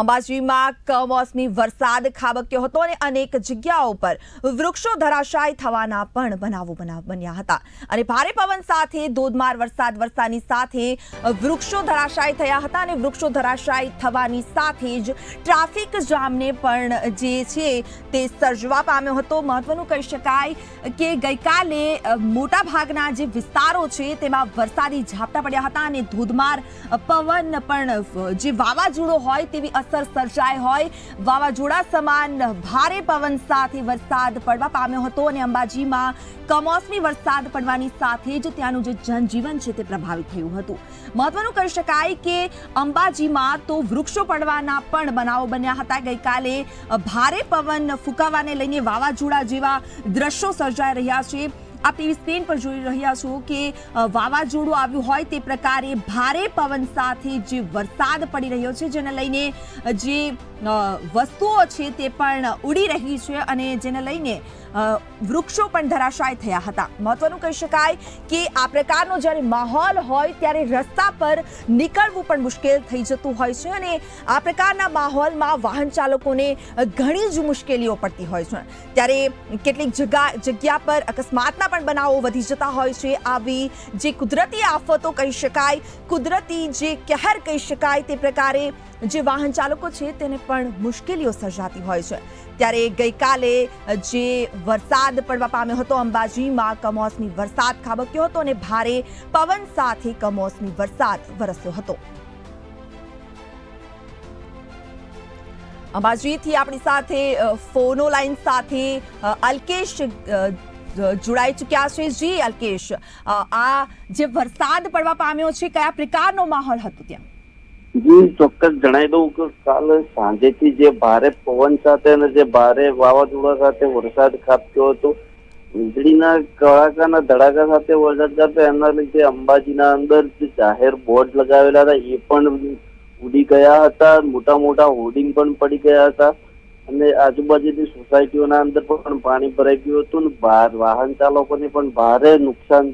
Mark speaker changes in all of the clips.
Speaker 1: અંબાજીમાં કમોસમી વરસાદ ખાબક્યો હતો અને અનેક જગ્યાઓ પર વૃક્ષો ધરાશાયી થવાના પણ બનાવો બનાવ બન્યા હતા. અને ભારે પવન સાથે ધોધમાર વરસાદ વરસાદની સાથે વૃક્ષો ધરાશાયી થયા હતા અને વૃક્ષો ધરાશાયી થવાની સાથે જ ટ્રાફિક જામને પણ જે છે તે સર્જવા પામ્યો હતો. મહત્વનું કહી શકાય કે ગઈકાલે મોટાભાગના મોટા ભાગના જે વિસ્તારો છે તેમાં વરસાદી ઝાપટા પડ્યા હતા અને ધોધમાર પવન પણ, જે વાવાઝોડો હોય તેવી અસર સર્જાઈ હોય. વાવાઝોડા સમાન ભારે પવન સાથે વરસાદ પડવા પામ્યો હતો અને અંબાજીમાં કમોસમી વરસાદ પડવાની સાથે જ ત્યાંનું જે જનજીવન છે તે પ્રભાવિત થયું હતું. મહત્વનું કહી શકાય કે અંબાજીમાં તો વૃક્ષો પડવાના પણ બનાવો બન્યા હતા. ગઈકાલે ભારે પવન ફૂંકાવાને લઈને વાવાઝોડા જેવા દ્રશ્યો સર્જાઈ રહ્યા છે. આપ ટીવી સ્ક્રીન પર જોઈ રહ્યા છો કે વાવાઝોડું આવ્યું હોય તે પ્રકારે ભારે પવન સાથે જે વરસાદ પડી રહ્યો છે, જેને લઈને જે વસ્તુઓ છે તે પણ ઉડી રહી છે અને જેને લઈને વૃક્ષો પણ ધરાશાય થયા હતા. મહત્વનું કહી શકાય કે, આ પ્રકારનો જ્યારે માહોલ હોય ત્યારે રસ્તા પર નીકળવું પણ મુશ્કેલ થઈ જતું હોય છે અને આ પ્રકારના માહોલમાં વાહન ચાલકોને ઘણી જ મુશ્કેલીઓ પડતી હોય છે. ત્યારે કેટલીક જગા, જગ્યા પર અકસ્માતના પણ બનાવો વધી જતા હોય છે. આવી જે કુદરતી આફતો કહી શકાય, કુદરતી જે કહેર કહી શકાય તે પ્રકારે જે વાહન ચાલકો છે તેને પણ મુશ્કેલીઓ સર્જાતી હોય છે. ત્યારે ગઈકાલે જે વરસાદ પડવા પામ્યો હતો અંબાજીમાં, કમોસમી વરસાદ ખાબક્યો હતો અને ભારે પવન સાથે કમોસમી વરસાદ વરસ્યો હતો. અંબાજીથી આપણી સાથે ફોનો લાઈન સાથે અલ્કેશ જોડાઈ ચૂક્યા છે. જી, અલ્કેશ આ જે વરસાદ પડવા પામ્યો છે, કયા પ્રકારનો માહોલ હતો ત્યાં?
Speaker 2: જી, ચોક્કસ જણાવી દઉં કે સાંજે સાંજેથી જે ભારે પવન સાથે અને જે ભારે વાવાઝોડા સાથે વરસાદ ખાબક્યો હતો, વીજળીના કડાકાના ધડાકા સાથે વરસાદ ખાબક્યો, એના લીધે અંબાજીના અંદર જે જાહેર બોર્ડ લગાવેલા હતા, એ પણ ઉડી ગયા હતા. મોટા મોટા હોર્ડિંગ પણ પડી ગયા હતા. અને આજુબાજુની સોસાયટીઓના અંદર પણ પાણી ભરાઈ ગયું હતું વાહન ચાલકોને પણ ભારે નુકસાન,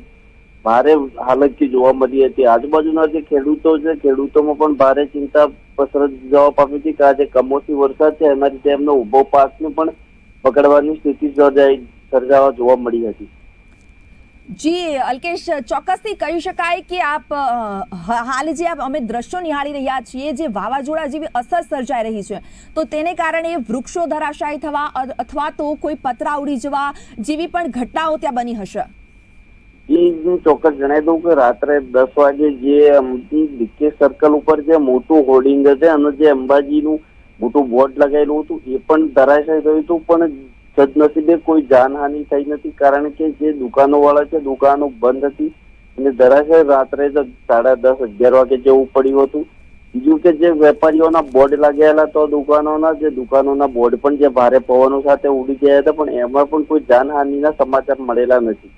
Speaker 2: ભારે હાલતથી જોવા મળી હતી. આજુબાજુના જે ખેડૂતો છે, ખેડૂતોમાં પણ ભારે ચિંતા પસરત જવા પામી હતી કે આજે કમોસમી વરસાદ છે, એના લીધે એમનો ઊભો પાકને પણ પકડવાની સ્થિતિ સર્જાઈ, સર્જાવા જોવા મળી હતી.
Speaker 1: જી, અલ્કેશ, ચોક્કસથી કહી શકાય કે આપ હાલ જે આપ અમે દ્રશ્યો નિહાળી રહ્યા છીએ જે વાવાઝોડા જેવી અસર સર્જાઈ રહી છે, તો તેને કારણે વૃક્ષો ધરાશાયી થવા અથવા તો કોઈ પતરા ઉડી જવા જેવી પણ ઘટનાઓ ત્યાં બની હશે.
Speaker 2: હું ચોક્કસ જણાવી દઉં કે રાત્રે દસ વાગે જે ડીકે સર્કલ ઉપર જે મોટું હોર્ડિંગ છે અને જે અંબાજીનું મોટું બોર્ડ લગાવેલું હતું, એ પણ ધરાશાય થયું હતું, પણ સદનસીબે કોઈ જાનહાનિ થઈ નથી, કારણ કે જે દુકાનો વાળા છે, દુકાનો બંધ હતી અને ધરાશાય રાત્રે સાડા દસ, અગિયાર વાગે જેવું પડ્યું હતું. બીજું કે જે વેપારીઓના બોર્ડ લાગેલા તો દુકાનોના, જે દુકાનોના બોર્ડ પણ જે ભારે પવનો સાથે ઉડી ગયા હતા, પણ એમાં પણ કોઈ જાનહાનિના સમાચાર મળેલા નથી.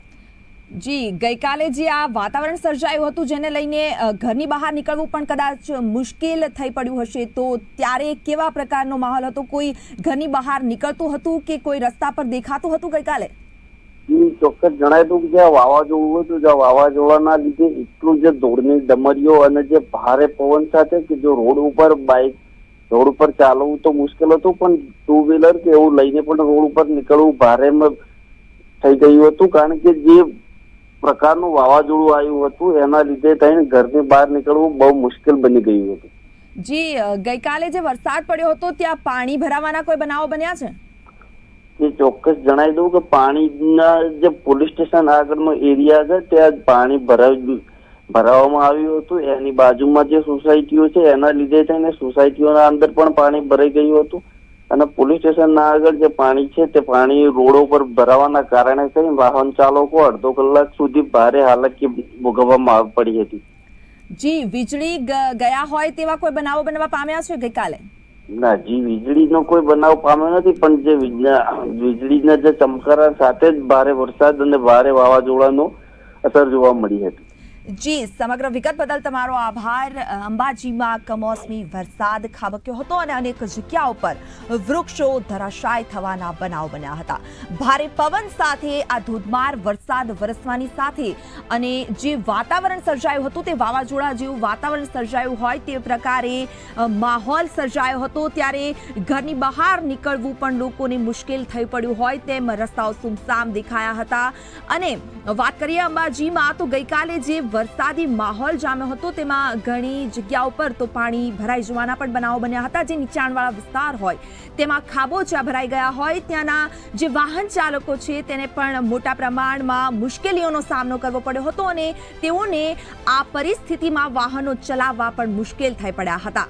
Speaker 1: જી, ગઈકાલે જે આ વાતાવરણ સર્જાયું હતું, જેને લઈને ઘરની બહાર નીકળવું પણ કદાચ મુશ્કેલ થઈ પડ્યું હશે, તો ત્યારે કેવા પ્રકારનો માહોલ હતો? કોઈ ઘરની બહાર નીકળતું હતું કે કોઈ રસ્તા પર દેખાતું હતું ગઈકાલે?
Speaker 2: ચોક્કસ જણાય હતું કે જે વાવાઝોડું હતું જે વાવાઝોડાના લીધે એટલું જે ધોળની ડમરીઓ અને જે ભારે પવન સાથે કે જો રોડ ઉપર બાઇક રોડ ઉપર ચાલવું તો મુશ્કેલ હતું, પણ ટુ વ્હીલર કે એવું લઈને પણ રોડ ઉપર નીકળવું ભારે થઈ ગયું હતું, કારણ કે જે પ્રકારનું વાવાઝોડું આવ્યું હતું. એના લીધે થઈને ઘરની બહાર નીકળવું બહુ મુશ્કેલ બની ગયું હતું.
Speaker 1: જી ગઈકાલે જે વરસાદ પડ્યો હતો ત્યાં પાણી ભરાવાના કોઈ બનાવો બન્યા છે?
Speaker 2: એ ચોક્કસ જણાવી દઉં કે પાણીના જે પોલીસ સ્ટેશન આગળનો એરિયા છે ત્યાં પાણી ભરાવી ભરાવવામાં આવ્યું હતું. એની બાજુમાં જે સોસાયટીઓ છે એના લીધે થઈને સોસાયટીઓના અંદર પણ પાણી ભરાઈ ગયું હતું. અને પોલીસ સ્ટેશનના આગળ જે પાણી છે તે પાણી રોડો પર ભરાવાના કારણે થઈને વાહન ચાલકો અડધો કલાક સુધી ભારે હાલત ભોગવવામાં પડી હતી.
Speaker 1: જી વીજળી ગયા હોય તેવા કોઈ બનાવો બનવા પામ્યા છે ગઈકાલે?
Speaker 2: ના જી વીજળીનો કોઈ બનાવ પામ્યો નથી પણ જે વીજળીના જે ચમકારા સાથે જ ભારે વરસાદ અને ભારે વાવાઝોડાનો અસર જોવા મળી હતી.
Speaker 1: જી, સમગ્ર વિગત બદલ તમારો આભાર. અંબાજીમાં કમોસમી વરસાદ ખાબક્યો હતો અને અનેક જગ્યાઓ પર વૃક્ષો ધરાશાય થવાના બનાવ બન્યા હતા. ભારે પવન સાથે આ ધોધમાર વરસાદ વરસવાની સાથે અને જે વાતાવરણ સર્જાયું હતું તે વાવાઝોડા જેવું વાતાવરણ સર્જાયું હોય તે પ્રકારે માહોલ સર્જાયો હતો. ત્યારે ઘરની બહાર નીકળવું પણ લોકોને મુશ્કેલ થઈ પડ્યું હોય તેમ રસ્તાઓ સુમસામ દેખાયા હતા. અને વાત કરીએ અંબાજીમાં, તો ગઈકાલે જે વરસાદી માહોલ જામ્યો હતો. તેમાં ઘણી જગ્યા ઉપર તો પાણી ભરાઈ જવાના પણ બનાવો બન્યા હતા. જે નીચાણવાળા વિસ્તાર હોય, તેમાં ખાબોચા ભરાઈ ગયા હોય, ત્યાંના જે વાહન ચાલકો છે, તેને પણ મોટા પ્રમાણમાં મુશ્કેલીઓનો સામનો કરવો પડ્યો હતો અને તેઓને આ પરિસ્થિતિમાં વાહનો ચલાવવા પણ મુશ્કેલ થઈ પડ્યા હતા.